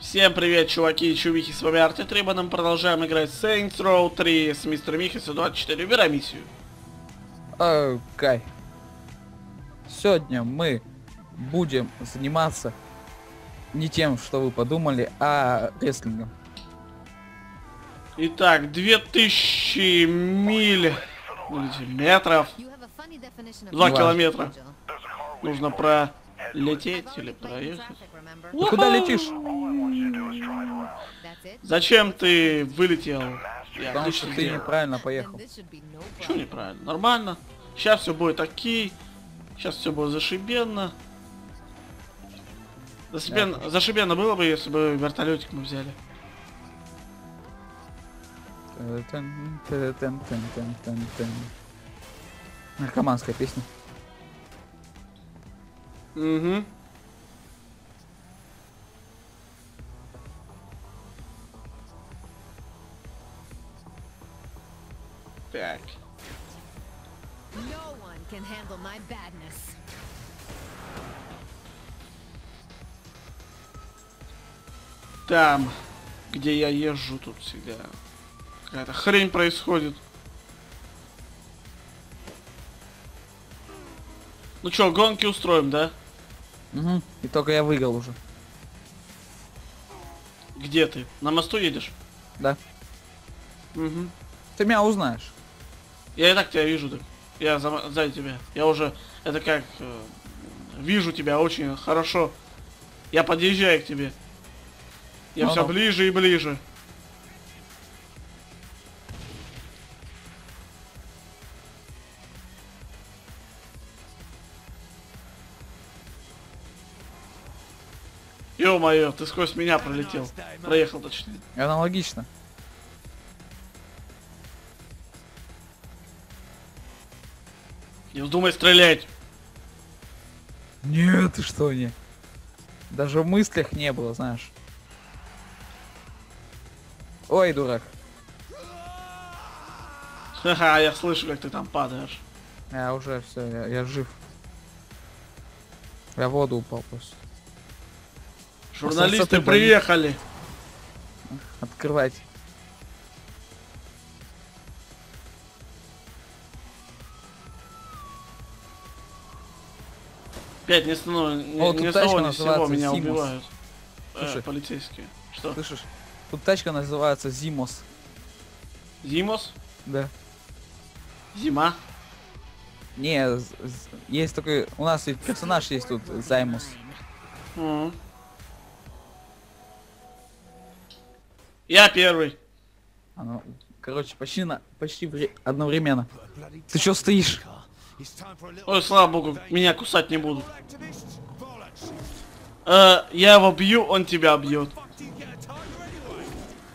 Всем привет, чуваки и чувихи, с вами Арти Трибаном. Продолжаем играть Saints Row 3 с мистером Михасом 24. Выбирай миссию. Окей. Сегодня мы будем заниматься не тем, что вы подумали, а рестлингом. Итак, 2000 миль, метров, Два Два километра. нужно пролететь или проехать. Ты куда летишь? Зачем ты вылетел? Я Потому что ты неправильно поехал. Чё неправильно? Нормально. Сейчас все будет окей. Сейчас все будет зашибенно. Зашибенно, зашибенно было бы, если бы вертолетик мы взяли. Тын. Наркоманская песня. Угу. Так. No one can handle my badness. Там, где я езжу, тут всегда какая-то хрень происходит. Ну чё, гонки устроим, да? Угу. И только я выиграл уже. Где ты? На мосту едешь? Да. Угу. Ты меня узнаешь. Я и так тебя вижу, так. Я за, сзади тебя. Я уже, это как, э, вижу тебя очень хорошо. Я подъезжаю к тебе. Я все Ну-ну. ближе и ближе. Ё-моё, ты сквозь меня пролетел. Проехал точнее. Аналогично. Не вздумай стрелять. Нет, ты что не? Даже в мыслях не было, знаешь. Ой, дурак. Ха-ха, я слышу, как ты там падаешь. Я уже все, я, я жив. Я в воду упал просто. Журналисты приехали. Открывать. Опять ни с того, ни, О, ни с того, ни с сего меня убивают. Э, Слушай. полицейские. Что? Слышишь? Тут тачка называется Зимос. Зимос? Да. Зима? Не, есть такой... У нас ведь персонаж есть тут, Займус. Мгм. Я первый. Оно, короче, почти на... Почти вре- одновременно. Ты чё стоишь? Ой, слава богу, меня кусать не будут. Э, я его бью, он тебя бьет.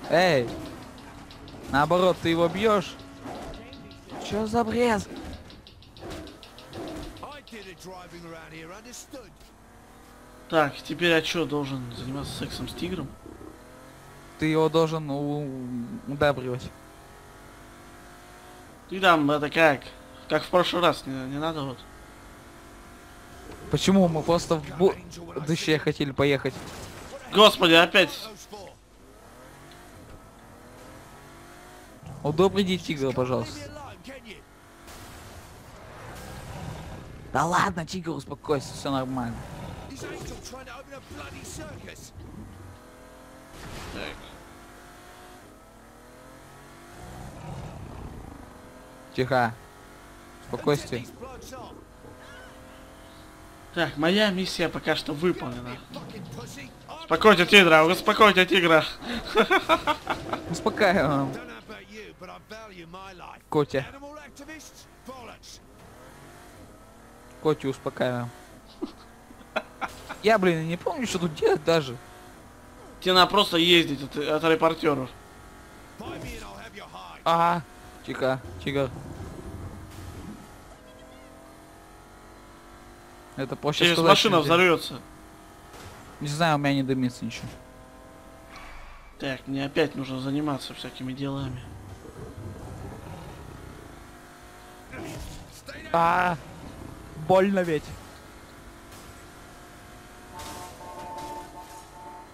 Эй! Наоборот, ты его бьешь? Чё за бред? Так, теперь я что, должен заниматься сексом с тигром? Ты его должен у- удабривать. Ты там, это как? Как в прошлый раз, не, не надо вот. Почему мы просто в будущее хотели поехать? Господи, опять. Удобри тигра, пожалуйста. Да ладно, тигр, успокойся, все нормально. Так. Тихо. Спокойствие. Так, моя миссия пока что выполнена. Успокойте тигра, успокойте тигра. Успокаиваем. Котя. Котю успокаиваем. Я, блин, не помню, что тут делать даже. Тебе надо просто ездить от, от репортеров. Ага. Тихо, тигр. Это проще Через сказать, машина взорвется. Не знаю, у меня не дымится ничего. Так, мне опять нужно заниматься всякими делами. А, больно ведь.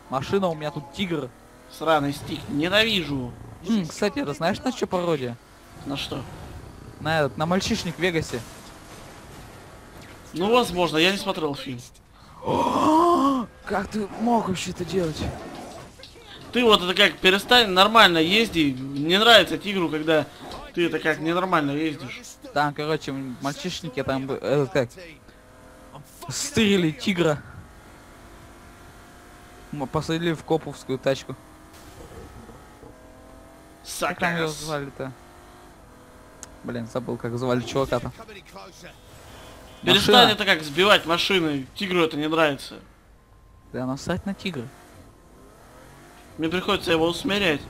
Машина, у меня тут тигр. Сраный стик. Ненавижу. М, кстати, это знаешь на что пародия? На что? На этот, на мальчишник в Вегасе. Ну, возможно, я не смотрел фильм. Как ты мог вообще это делать? Ты вот это как, перестань нормально езди. Мне нравится тигру, когда ты это как ненормально ездишь. Там, короче, мальчишники там, этот как, стырили тигра. М, Посадили в коповскую тачку. Как там Сакас. звали-то? Блин, забыл, как звали чувака-то. Перестань это как сбивать машины. Тигру это не нравится. Да насрать на тигра. Мне приходится его усмирять.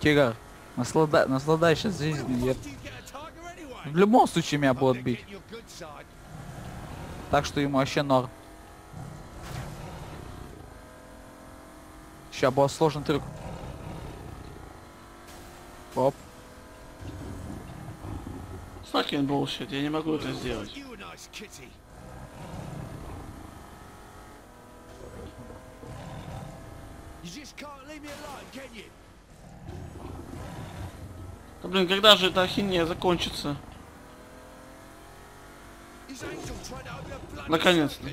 Тигр, наслада... насладайся жизнью. Я... В любом случае меня будут бить. Так что ему вообще норм. Сейчас был сложный трюк. Оп. Fucking bullshit, я не могу это сделать. Да блин, когда же эта ахинея закончится? Наконец-то.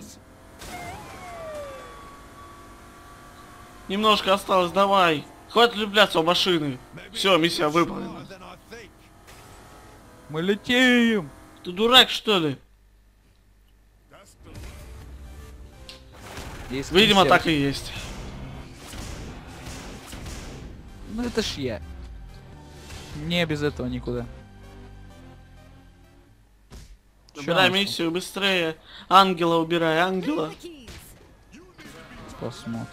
Немножко осталось, давай. Хватит влюбляться в машины. Все, миссия выполнена. Мы летим! Ты дурак, что ли? Есть Видимо, консерв. так и есть. Ну это ж я. Не без этого никуда. Убирай миссию быстрее. Ангела убирай, ангела. Посмотрим.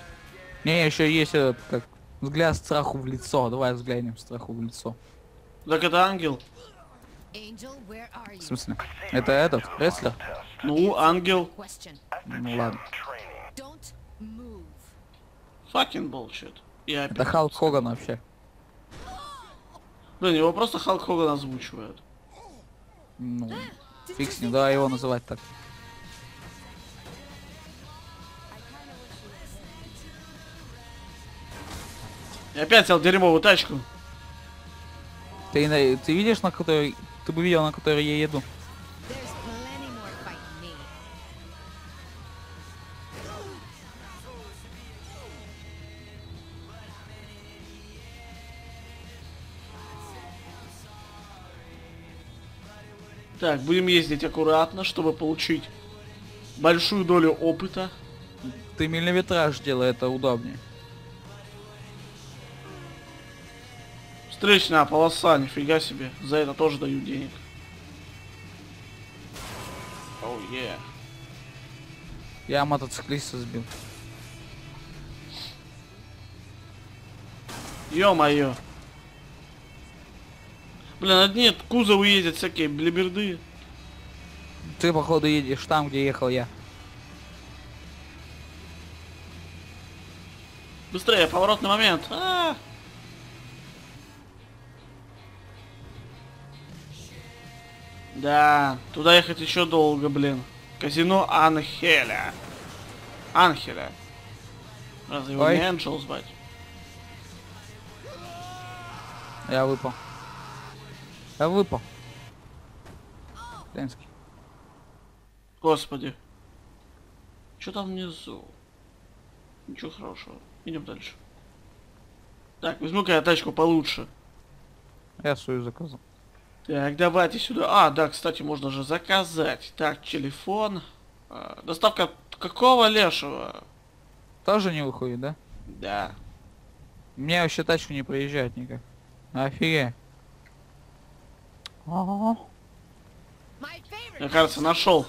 Не, еще есть этот, как взгляд страху в лицо. Давай взглянем страху в лицо. Так это ангел. Angel, where are В you? смысле? Это этот, рестлер? Ну, ангел. Ну ладно. Fucking bullshit. Я Это. Халк Хоган вообще. Блин, его просто Халк Хоган озвучивает. Ну, фиг с ним, давай его называть так. И опять сел в дерьмовую тачку. Ты, ты видишь, на которой... Бы видел, на которой я еду? Так, будем ездить аккуратно, чтобы получить большую долю опыта. Ты миллиметраж делай, это удобнее. Встречная полоса, нифига себе. За это тоже дают денег. Оу, oh, yeah. Я мотоциклиста сбил. Ё-моё. Блин, одни кузовы ездят всякие блиберды. Ты, походу, едешь там, где ехал я. Быстрее, поворотный момент. А! Да, туда ехать еще долго, блин. Казино Анхеля. Анхеля. Разве его Ой. не Энджел звать? Я выпал. Я выпал. Ленский. Господи. Что там внизу? Ничего хорошего. Идем дальше. Так, возьму-ка я тачку получше. Я свою заказал. Так, давайте сюда. А, да, кстати, можно же заказать. Так, телефон. А, доставка какого лешего? Тоже не выходит, да? Да. Мне вообще тачку не проезжает никак. Офигеть. Favorite. Я, кажется, нашел.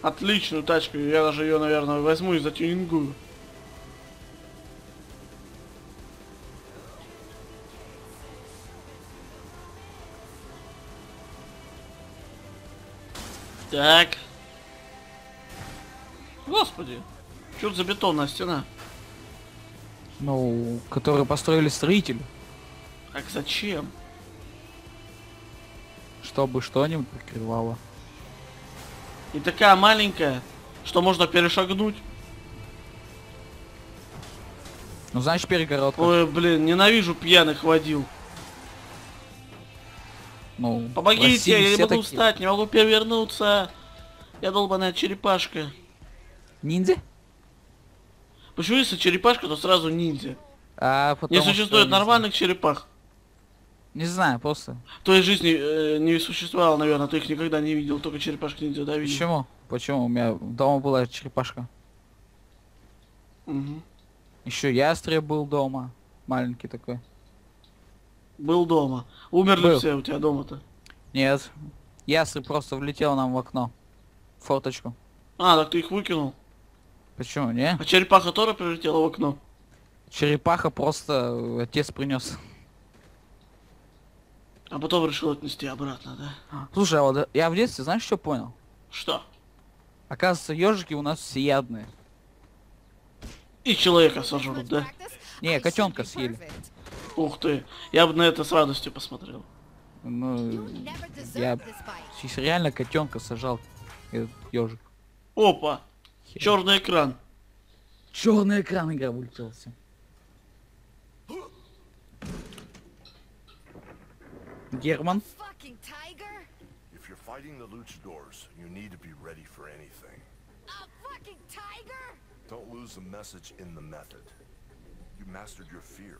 Отличную тачку. Я даже ее, наверное, возьму и затюнингую. Так. Господи. Что это за бетонная стена? Ну, который построили строители. Так зачем? Чтобы что-нибудь прикрывало. И такая маленькая. Что можно перешагнуть. Ну, значит, перегородка. Ой, блин, ненавижу пьяных водил. Ну, Помогите, я не могу такие. встать, не могу перевернуться. Я долбаная черепашка. Ниндзя? Почему если черепашка, то сразу ниндзя? А, потому Не существует не нормальных черепах. Не знаю, просто. В твоей жизни э, не существовало, наверное, ты их никогда не видел, только черепашки ниндзя, да, видел? Почему? Почему? У меня дома была черепашка. Мгм. Еще ястреб был дома. Маленький такой. Был дома. Умерли Был. все у тебя дома-то. Нет. Ястреб просто влетел нам в окно. В форточку. А, так ты их выкинул. Почему, не? А черепаха тоже прилетела в окно. Черепаха просто э, отец принес. А потом решил отнести обратно, да? Слушай, а вот я в детстве, знаешь, что понял? Что? Оказывается, ежики у нас всеядные. И человека сожрут, да? Не, котенка съели. Ух ты. Я бы на это с радостью посмотрел. Ну, я сейчас реально котенка сажал. Этот ежик. Опа. Черный экран. Черный экран игра вылетел все. Герман. If you're fighting the luchadors, you need to be ready for anything. A fucking tiger? Don't lose the message in the method. You mastered your fear.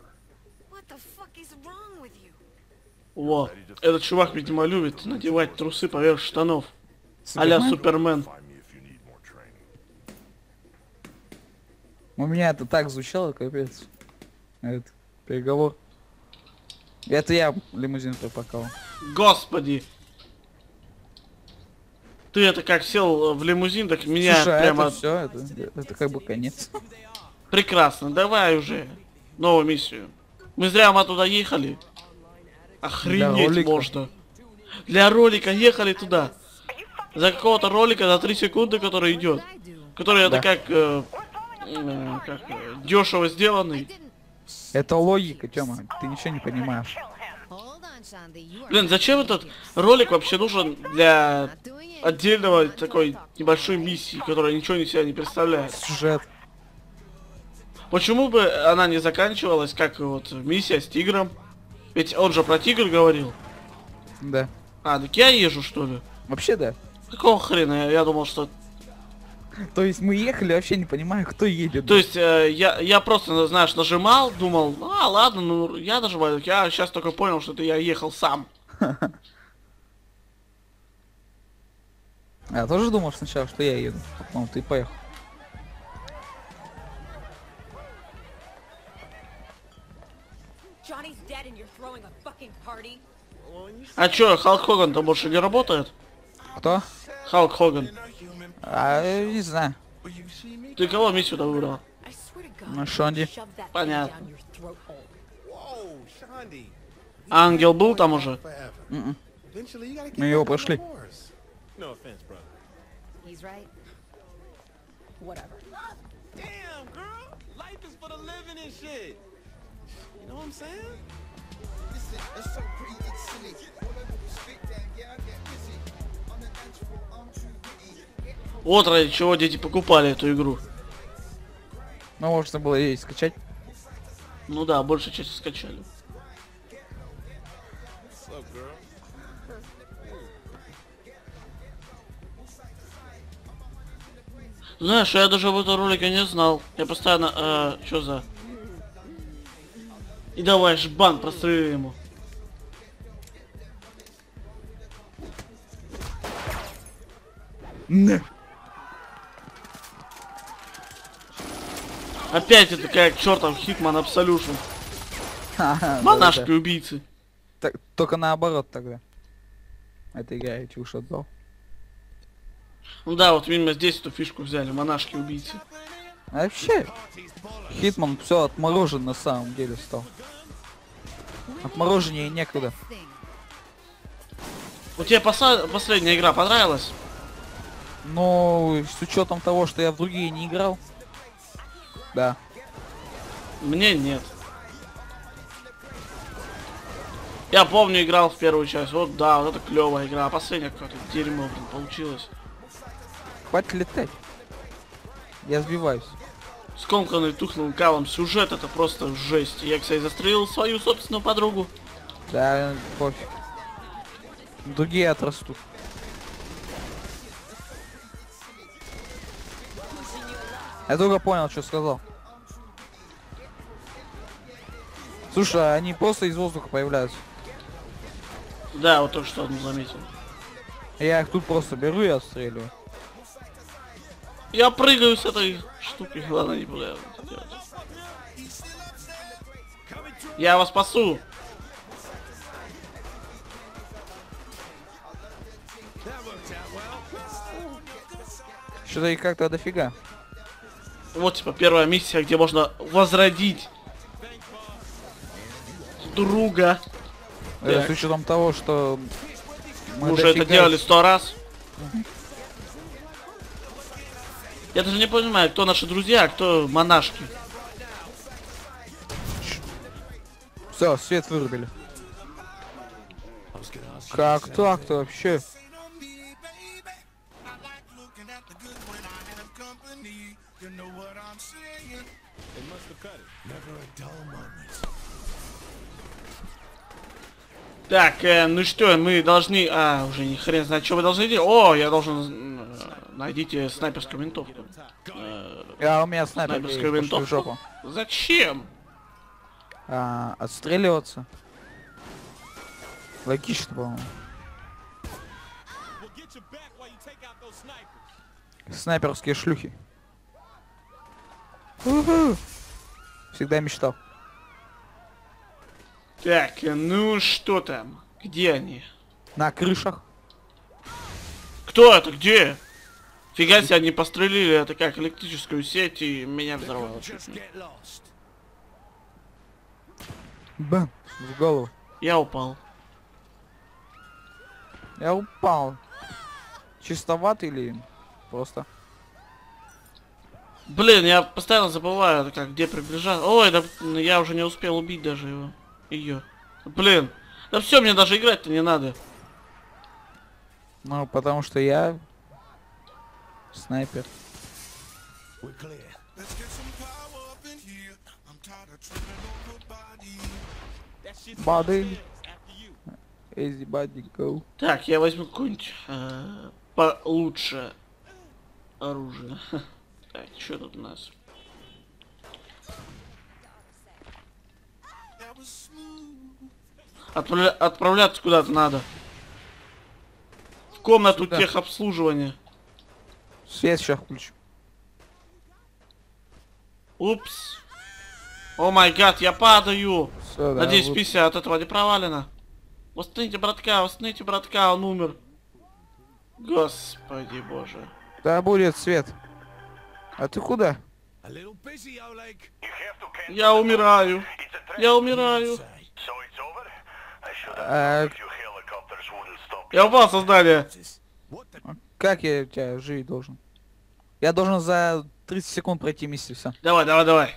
Во. Этот чувак, видимо, любит надевать трусы поверх штанов. Аля Супермен. У меня это так звучало, капец. Это переговор. Это я лимузин пропакал. Господи. Ты это как сел в лимузин, так меня Слушай, а прямо... это все, это, это как бы конец. Прекрасно, давай уже. Новую миссию. Мы зря мы туда ехали. Охренеть ролика. можно. Для ролика ехали туда. За какого-то ролика за 3 секунды, который идет. Который это Да. как... э, э, как э, дешево сделанный. Это логика, Тёма, ты ничего не понимаешь. Блин, зачем этот ролик вообще нужен для отдельного такой небольшой миссии, которая ничего не себя не представляет? Сюжет. Почему бы она не заканчивалась, как вот миссия с тигром? Ведь он же про тигр говорил. Да. А, так я езжу, что ли? Вообще да. Какого хрена? Я, я думал, что... То есть мы ехали, вообще не понимаю, кто едет. То есть, э, я, я просто, знаешь, нажимал, думал, а, ладно, ну, я нажимаю. Я сейчас только понял, что это я ехал сам. Я тоже думал сначала, что я еду. Ну, ты поехал. А чё, Халк Хоган-то больше не работает? Кто? Халк Хоган. А, э, не знаю. Ты кого миссию-то выбрал? I swear to God, Ну, Шонди. Понятно. Ангел был там уже? Forever. Мгм. Eventually, you gotta get Мы его back on the прошли. horse. No offense, bro. The I'm? Вот ради чего дети покупали эту игру. Ну, можно было ей скачать. Ну да, большую часть скачали. Знаешь, я даже об этом ролике не знал. Я постоянно... Э, что за... И давай жбан прострели ему. Не. Опять это как чертов Хитман Абсолюшн. Монашки убийцы. Так, только наоборот тогда. Это игра, я уж отдал. Ну да, вот именно здесь эту фишку взяли, монашки убийцы. Вообще, Хитман все отморожен на самом деле стал. Отмороженнее некуда. Вот тебе поса- последняя игра понравилась? Но с учетом того, что я в другие не играл. Да. Мне нет. Я помню, играл в первую часть. Вот да, вот это клевая игра. А последняя какое-то дерьмо, блин, получилось. Хватит летать. Я сбиваюсь. Скомканный тухлым калом сюжет это просто жесть. Я, кстати, застрелил свою собственную подругу. Да, пофиг. Другие отрастут. Я только понял, что сказал. Слушай, а они просто из воздуха появляются. Да, вот только что одну заметил. Я их тут просто беру и отстреливаю. Я прыгаю с этой штуки. Ладно, не буду я это делать. Я вас спасу. Что-то их как-то дофига. Вот, типа, первая миссия, где можно возродить друга. Э, Так. С учетом того, что Мы уже это дофига- делали сто раз. Я даже не понимаю, кто наши друзья, а кто монашки. Все, свет вырубили. Как так-то вообще? Так, э, ну что, мы должны... А, уже не хрен знает, что мы должны делать. О, я должен... э, Найдите снайперскую винтовку. Э, А у меня снайпер Снайперскую греет, пошли в жопу. Зачем? А, отстреливаться. Логично, по-моему. Снайперские шлюхи. Уху. Всегда мечтал. Так, э, ну что там? Где они? На крышах. Кто это? Где? Фига себе, они пострелили, это как электрическую сеть, и меня взорвало. Бам. В голову. Я упал. Я упал. Чистоват или просто? Блин, я постоянно забываю, как, где приближаться. Ой, да м, я уже не успел убить даже его. Ее. Блин. Да все, мне даже играть-то не надо. Ну, потому что я снайпер. You. Easy body go. Так, я возьму какое-нибудь э, получше оружие. Так, что тут у нас? Отправля- отправляться куда-то надо. В комнату Сюда. техобслуживания. Свет сейчас включу. Упс. О май гад, я падаю. Всё, да, Надеюсь, вот. пися от этого не провалена. Восстановите, братка, восстановите, братка, он умер. Господи боже. Да будет свет. А ты куда? Я умираю. Я умираю. А, Я упал со здания. What the? как я тебя жить должен? Я должен за 30 секунд пройти миссию, все. Давай, давай, давай.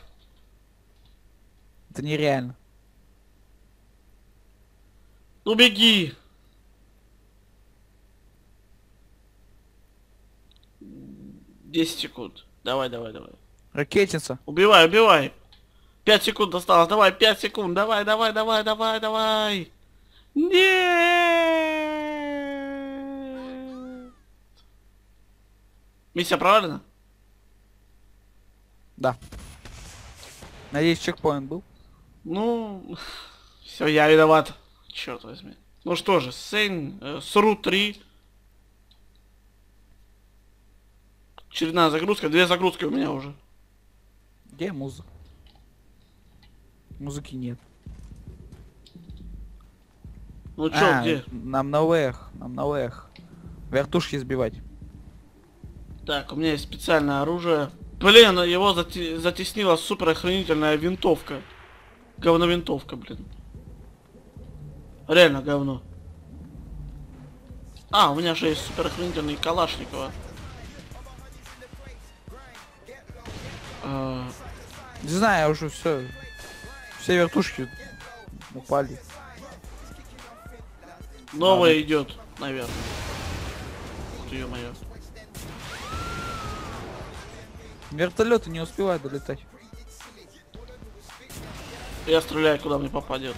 Это нереально. Ну беги. Десять секунд. Давай, давай, давай. Ракетница. Убивай, убивай. Пять секунд осталось. Давай, пять секунд. Давай, давай, давай, давай, давай. Нет. Миссия провалена? Да. Надеюсь, чекпоинт был. Ну, все, я виноват. Черт возьми. Ну что же, Сейн, э, Сру 3. Очередная загрузка, две загрузки у меня уже. Где музыка? Музыки нет. Ну чё, А, где? Нам на ВХ, нам на ВХ. Вертушки сбивать. Так, у меня есть специальное оружие. Блин, его зате- затеснила супер охранительная винтовка. Говновинтовка, блин. Реально говно. А, у меня же есть супер охранительный Калашникова. А, Не знаю, я уже все. Все вертушки упали. новая идет, наверное. Ух ты, ё-моё. Вертолеты не успевают долетать. Я стреляю, куда мне попадет.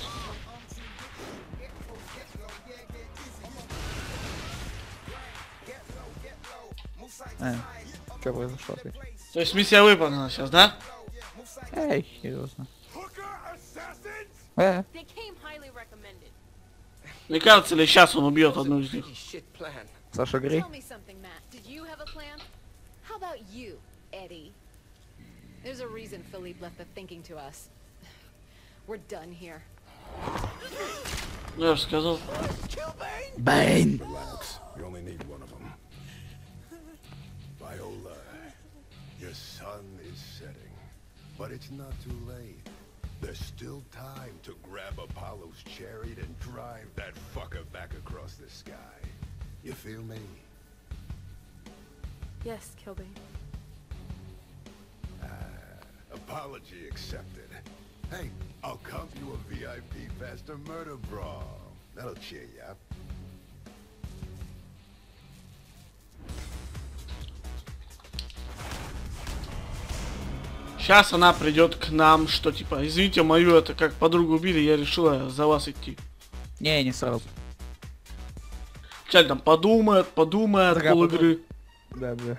Э, что произошло? опять? То есть миссия выполнена сейчас, да? Эй, серьезно. Э. Мне кажется, ли сейчас он убьет одну из них. Саша Грей. Eddie. There's a reason Philippe left the thinking to us. We're done here. No, Skizzle. Bane! Relax. We only need one of them. Viola, your sun is setting. But it's not too late. There's still time to grab Apollo's chariot and drive that fucker back across the sky. You feel me? Yes, Kilbane. Apology accepted. Hey, I'll comp you a VIP to Murder Brawl. That'll cheer you up. Сейчас она придет к нам, что типа, извините, мою это как подругу убили, я решила за вас идти. Не, не сразу. Чаль там подумает, подумает, Такая пол игры. Да, да.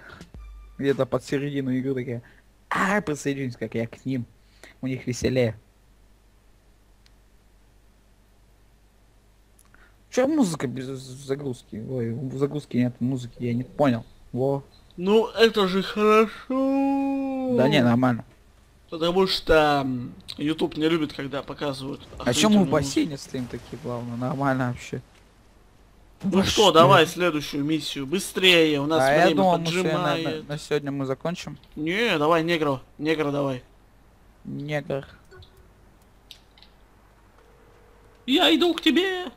Где-то под середину игры такая. А, присоединюсь, как я к ним. У них веселее. Че музыка без загрузки? Ой, загрузки нет музыки, я не понял. Во. Ну, это же хорошо. Да не, нормально. Потому что YouTube не любит, когда показывают. А чем мы в бассейне стоим такие главное? Нормально вообще. Ну что, давай следующую миссию. Быстрее, у нас А я время думал, мы сегодня на, поджимает. на- на сегодня мы закончим. Не, давай, негро. Негро давай. Негр. Я иду к тебе.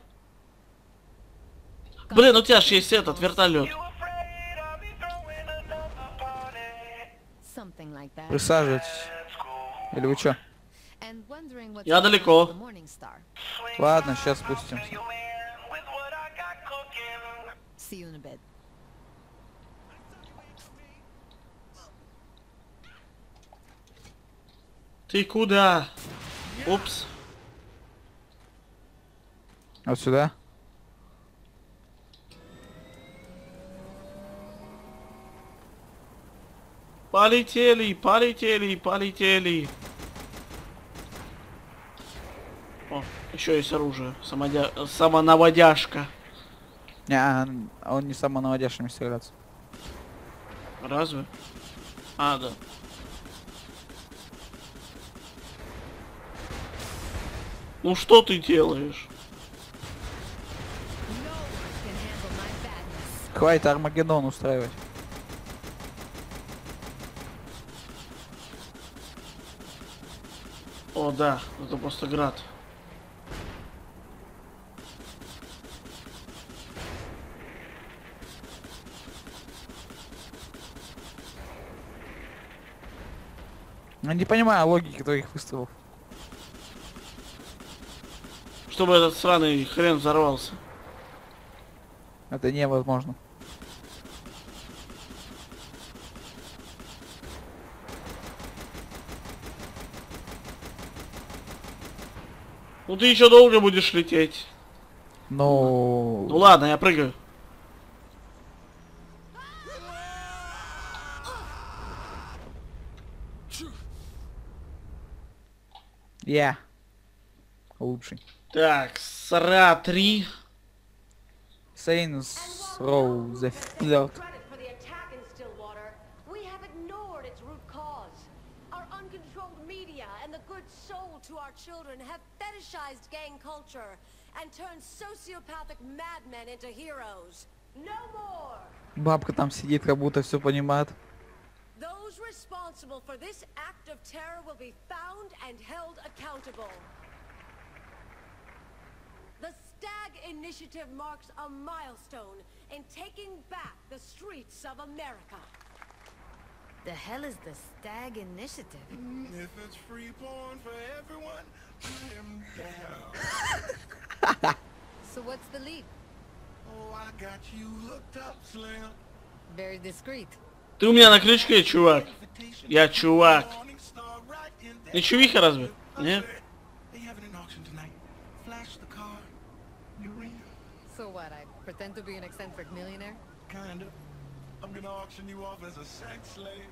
Блин, у тебя же есть этот вертолет. Присаживайтесь. Или вы чё? Я далеко. Ладно, сейчас спустимся. Ты куда? Упс. Вот сюда. Полетели, полетели, полетели. О, еще есть оружие. Самодя... Самонаводяшка. Не, а, он не самонаводящими стреляться. Разве? А, да. Ну что ты делаешь? Хватит Армагеддон устраивать. О, да, это просто град. Я не понимаю логики твоих выстрелов. Чтобы этот сраный хрен взорвался. Это невозможно. Ну ты еще долго будешь лететь. Ну... Ну ладно, я прыгаю. Я. Лучший. Так, Сра 3. Saints Row the Third. to our children have fetishized gang culture and turned sociopathic madmen into heroes. No more! Бабка там сидит, как будто все понимает. Those responsible for this act of terror will be found and held accountable. The Stag Initiative marks a milestone in taking back the streets of America. The hell is the Stag Initiative? If it's free porn for everyone, I am down. So what's the lead? Oh, I got you hooked up, Slim. Very discreet. Ты у меня на крючке, чувак. Я чувак. Не чувиха разве? Нет? They having an auction tonight. Flash the car. In. So what, I pretend to be an eccentric millionaire? Kinda. I'm gonna auction you off as a sex slave.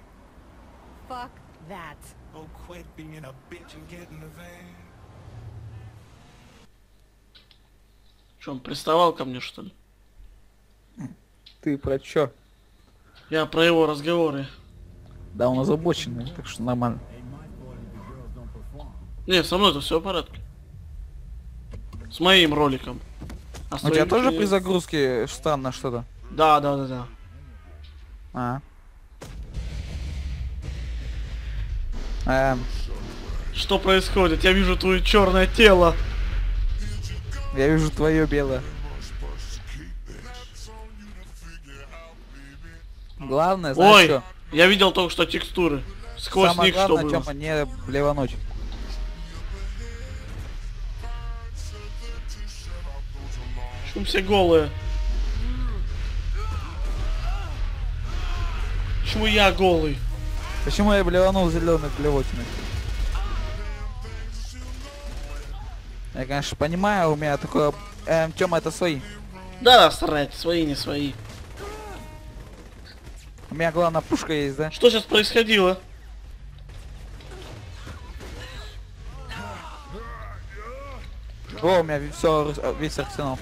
Fuck that. Oh, quit being a bitch and get in the van. Что, он приставал ко мне, что ли? Ты про чё? Я про его разговоры. Да, он озабоченный, так что нормально. Не, со мной-то все в порядке. С моим роликом. А У тебя тоже чё- при загрузке странно что-то? Да, да, да, да. А. Эм, Что происходит? Я вижу твое черное тело. я вижу твое белое. Главное, знаешь Ой, что? я видел только что текстуры. Сквозь Самое них главное, было. Тёма, не блевануть. Почему все голые? Почему я голый? Почему я блеванул зеленой блевотиной? Я, конечно, понимаю, у меня такое... Эм, Тёма, это свои. Да, да, срать, свои, не свои. У меня главная пушка есть, да? Что сейчас происходило? О, у меня все, весь арсенал.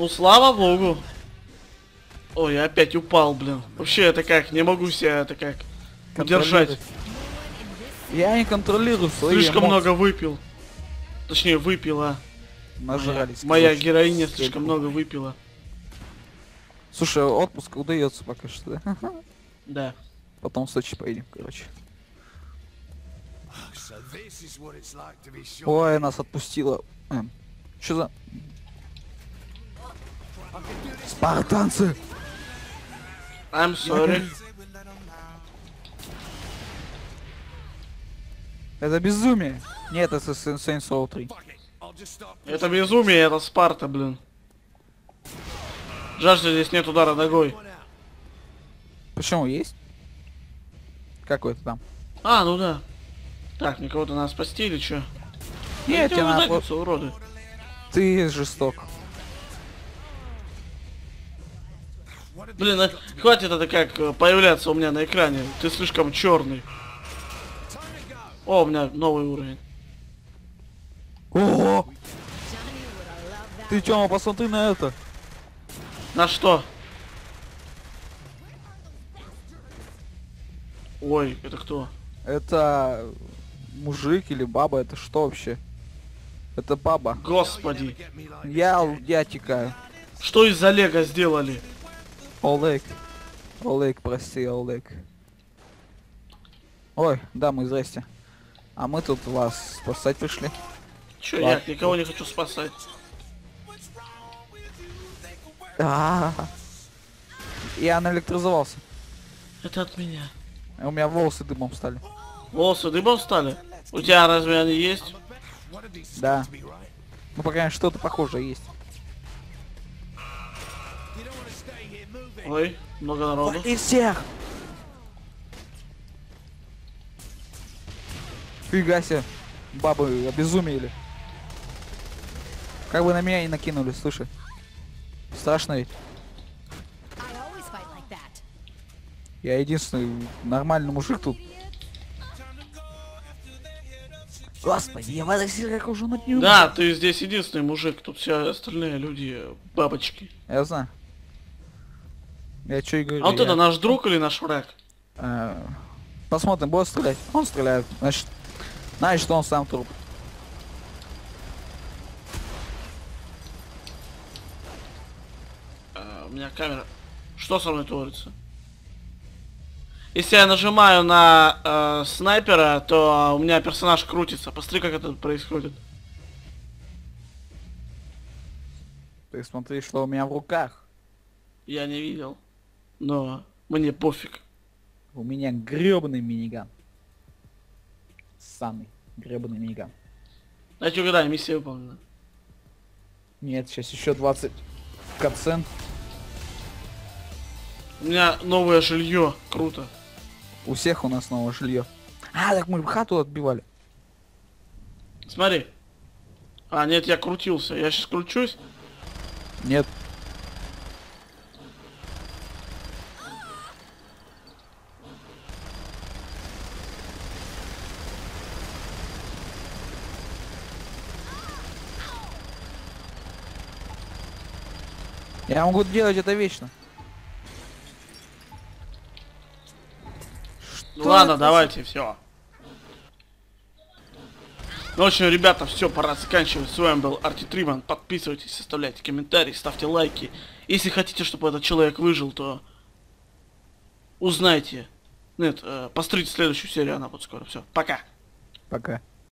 Ну, слава богу. Ой, я опять упал, блин. Вообще, это как? Не могу себя это как удержать. Я не контролирую свои Слишком эмоции. много выпил. Точнее, выпила. Нажрались. Моя короче. героиня слишком много выпила. Слушай, отпуск удается пока что, да? Да. Потом в Сочи поедем, короче. Ой, нас отпустило. Эм, Что за... Спартанцы! I'm sorry. Это безумие! Нет, это Sa- Saints Row 3. I'll just stop. Это безумие, это Спарта, блин. Жаль, что здесь нет удара ногой. Почему есть? Какой-то там. А, ну да. Так, мне кого-то надо спасти или что? Нет, тебе надо... уроды. Ты жесток. Блин, а хватит это как э, появляться у меня на экране. Ты слишком черный. О, у меня новый уровень. Ого! Ты чё, посмотри на это. На что? Ой, это кто? Это мужик или баба, это что вообще? Это баба. Господи. Я, я текаю. Что из Олега сделали? Олег. Олег, прости, Олег. Ой, дамы, здрасте. А мы тут вас спасать пришли. Чё, я никого не хочу спасать. А, Я наэлектризовался. Это от меня. У меня волосы дымом стали. Волосы дыбом стали? У тебя разве они есть? Да. Ну, пока что-то похожее есть. Ой, много народу. И всех! Фига себе. Бабы обезумели. Как бы на меня и накинули, слушай. Страшно ведь. Я единственный нормальный мужик тут. Господи, я в этой серии как уже над ним. Да, ты здесь единственный мужик, тут все остальные люди бабочки. Я знаю. Я что и говорю. А вот я- это наш друг или наш враг? Э, Посмотрим, будет стрелять. Он стреляет. Значит, значит он сам труп. А, у меня камера. Что со мной творится? Если я нажимаю на э, снайпера, то у меня персонаж крутится. Посмотри, как это происходит. Ты смотри, что у меня в руках. Я не видел. Но мне пофиг. У меня гребаный миниган. Самый гребаный миниган. Дайте угадай, миссия выполнена. Нет, сейчас еще 20 катсцен. У меня новое жилье. Круто. У всех у нас новое жилье. А, так мы хату отбивали. Смотри. А, нет, я крутился. Я сейчас кручусь. Нет. Я могу делать это вечно. Ну Что ладно, это давайте, все. Ну, в общем, ребята, все, пора заканчивать. С вами был Арти Триман. Подписывайтесь, оставляйте комментарии, ставьте лайки. Если хотите, чтобы этот человек выжил, то узнайте. Нет, э, посмотрите следующую серию, она будет скоро. Все, пока. Пока.